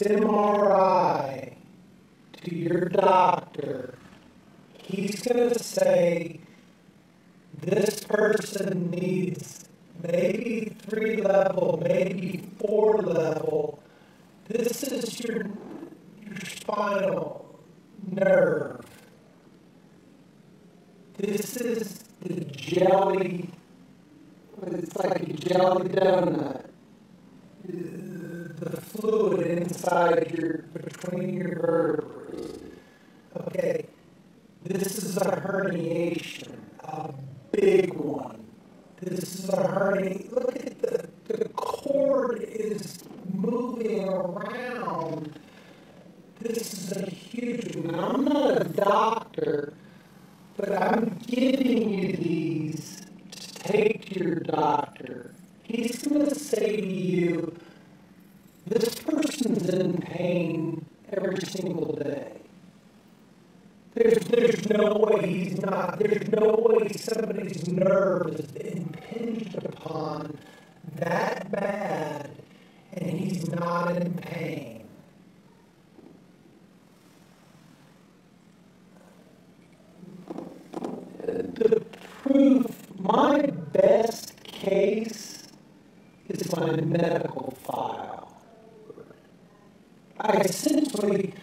MRI to your doctor, he's going to say, this person needs maybe three level, maybe four level. This is your, your spinal nerve. This is the jelly, it's like a jelly donut. The fluid inside your, between your vertebrae. Okay, this is a herniation, a big one. This is a herniation. Look at the, the cord is moving around. This is a huge one. I'm not a doctor, but I'm giving you these to take to your doctor. He's going to say to you, this person's in pain every single day. There's, there's no way he's not, there's no way somebody's nerve been impinged upon that bad and he's not in pain. The proof, my best case is my medical file. I essentially